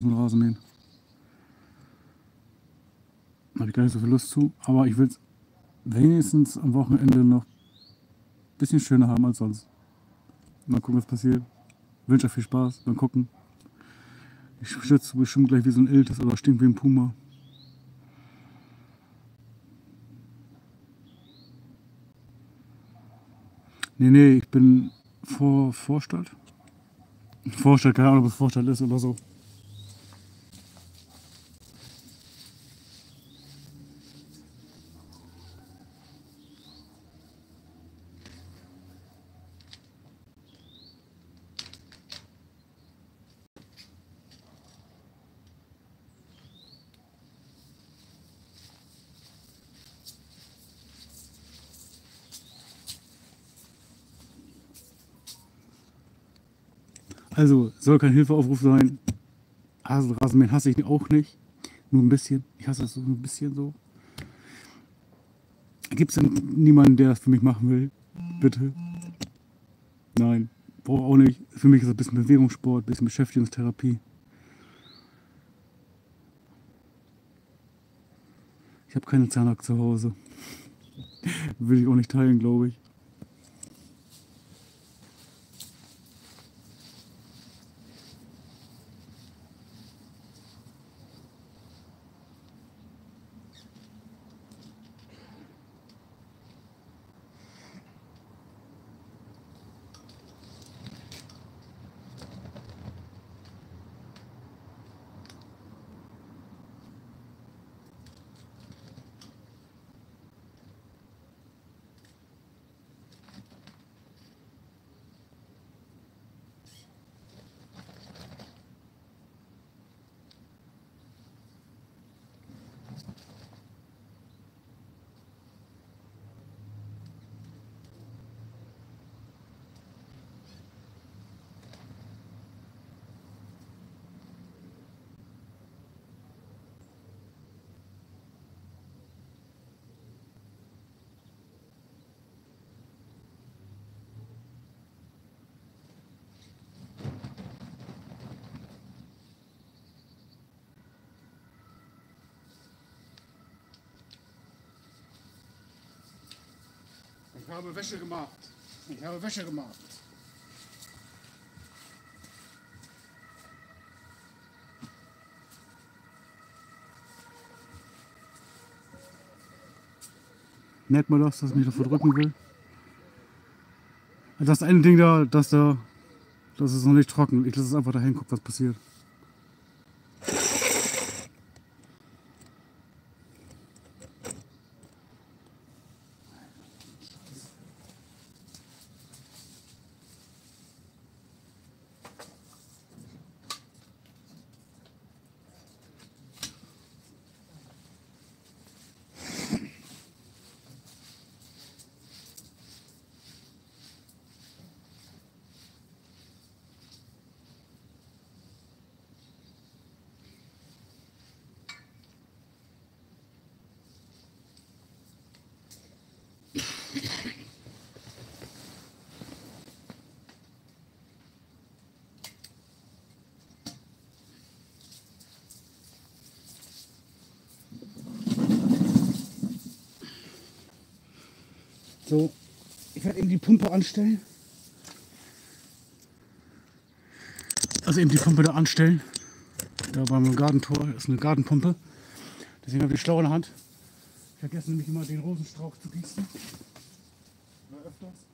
mit Rasenmähen. Da habe ich gar nicht so viel Lust zu, aber ich will es wenigstens am Wochenende noch ein bisschen schöner haben als sonst. Mal gucken, was passiert. Ich wünsche euch viel Spaß beim Gucken. Ich schütze bestimmt gleich wie so ein Iltis oder stinkt wie ein Puma. Nee, nee, ich bin vor Vorstadt. Vorstadt, keine Ahnung, was Vorstadt ist oder so. Also, soll kein Hilfeaufruf sein. Also, Rasenmähen hasse ich auch nicht. Nur ein bisschen. Ich hasse das so ein bisschen so. Gibt es denn niemanden, der das für mich machen will? Bitte? Nein, brauche auch nicht. Für mich ist das ein bisschen Bewegungssport, ein bisschen Beschäftigungstherapie. Ich habe keine Zahnarzt zu Hause. Will ich auch nicht teilen, glaube ich. Ich habe Wäsche gemacht. Ich habe Wäsche gemacht. Merkt man das, dass ich mich davor drücken will? Das eine Ding da, das da, das ist noch nicht trocken. Ich lasse es einfach dahin, guck, was passiert. So, ich werde eben die Pumpe anstellen. Also eben die Pumpe da anstellen. Da beim Gartentor ist eine Gartenpumpe. Deswegen habe ich schlau in der Hand. Ich vergesse nämlich immer den Rosenstrauch zu gießen. Oder öfters.